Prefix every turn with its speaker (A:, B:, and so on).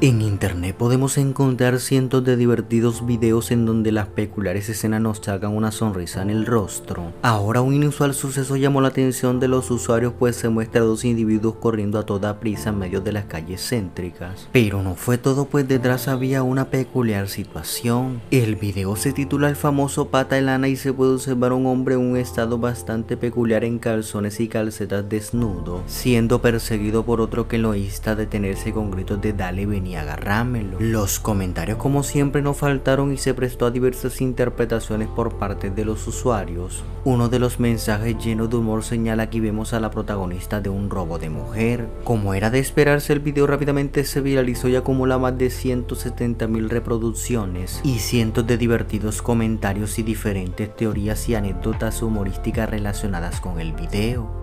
A: En internet podemos encontrar cientos de divertidos videos en donde las peculiares escenas nos sacan una sonrisa en el rostro. Ahora un inusual suceso llamó la atención de los usuarios pues se muestra a dos individuos corriendo a toda prisa en medio de las calles céntricas. Pero no fue todo pues detrás había una peculiar situación. El video se titula El famoso pata de lana y se puede observar a un hombre en un estado bastante peculiar en calzones y calcetas desnudo, siendo perseguido por otro que lo insta a detenerse con gritos de dale venir Los comentarios como siempre no faltaron y se prestó a diversas interpretaciones por parte de los usuarios. Uno de los mensajes llenos de humor señala que vemos a la protagonista de un robo de mujer. Como era de esperarse el video rápidamente se viralizó y acumula más de 170 mil reproducciones y cientos de divertidos comentarios y diferentes teorías y anécdotas humorísticas relacionadas con el video.